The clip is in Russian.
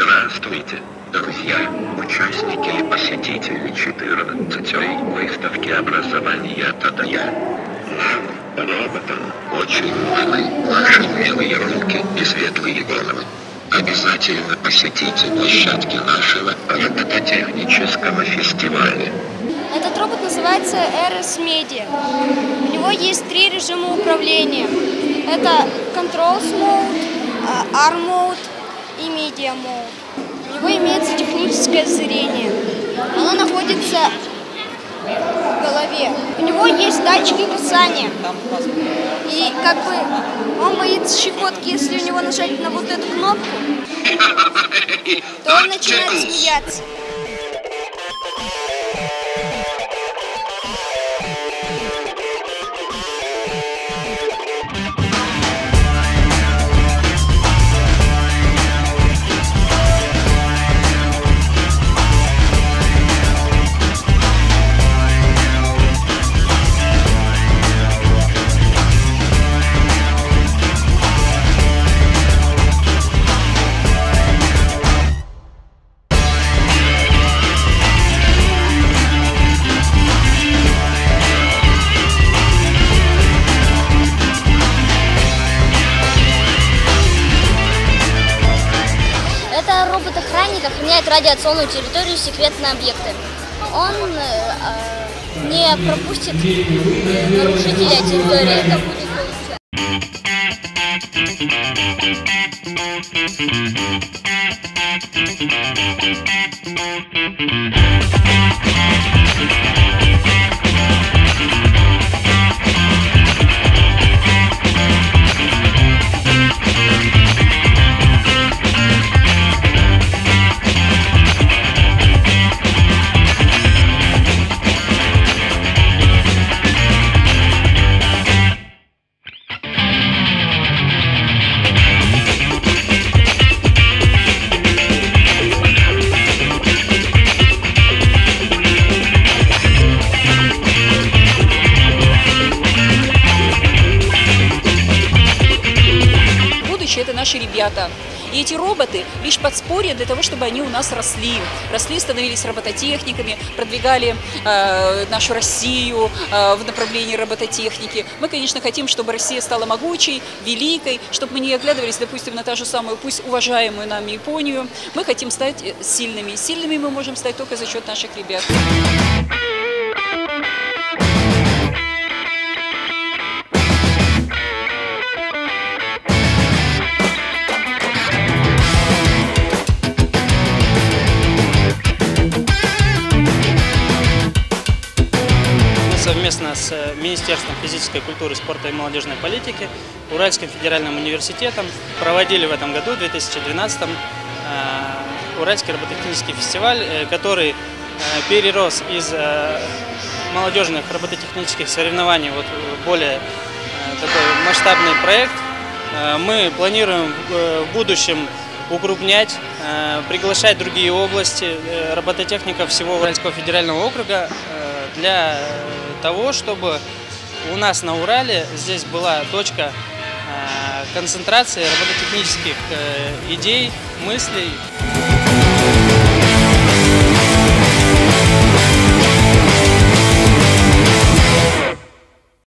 Здравствуйте, друзья, участники и посетители 14 выставки образования Тадая. Нам, роботам, очень нужны ваши милые руки и светлые головы. Обязательно посетите площадки нашего робототехнического фестиваля. Этот робот называется RS Media. У него есть три режима управления. Это Controls Mode, Arm Mode Media Mode. У него имеется техническое зрение. Оно находится в голове. У него есть датчики касания. И как бы он боится щекотки, если у него нажать на вот эту кнопку, то он начинает смеяться. Робот-охранник охраняет радиационную территорию секретные объекты. Он э, э, не пропустит э, нарушителя территории. Это будет получать. Будущее – это наши ребята. И эти роботы – лишь подспорье для того, чтобы они у нас росли. Росли, становились робототехниками, продвигали э, нашу Россию э, в направлении робототехники. Мы, конечно, хотим, чтобы Россия стала могучей, великой, чтобы мы не оглядывались, допустим, на та же самую, пусть уважаемую нами Японию. Мы хотим стать э, сильными. Сильными мы можем стать только за счет наших ребят. Совместно с э, Министерством физической культуры, спорта и молодежной политики, Уральским федеральным университетом проводили в этом году, в 2012 э, Уральский робототехнический фестиваль, э, который перерос из молодежных робототехнических соревнований вот, более такой масштабный проект. Мы планируем в будущем укрупнять, приглашать другие области робототехников всего Уральского федерального округа для того, чтобы у нас на Урале здесь была точка э, концентрации робототехнических э, идей, мыслей.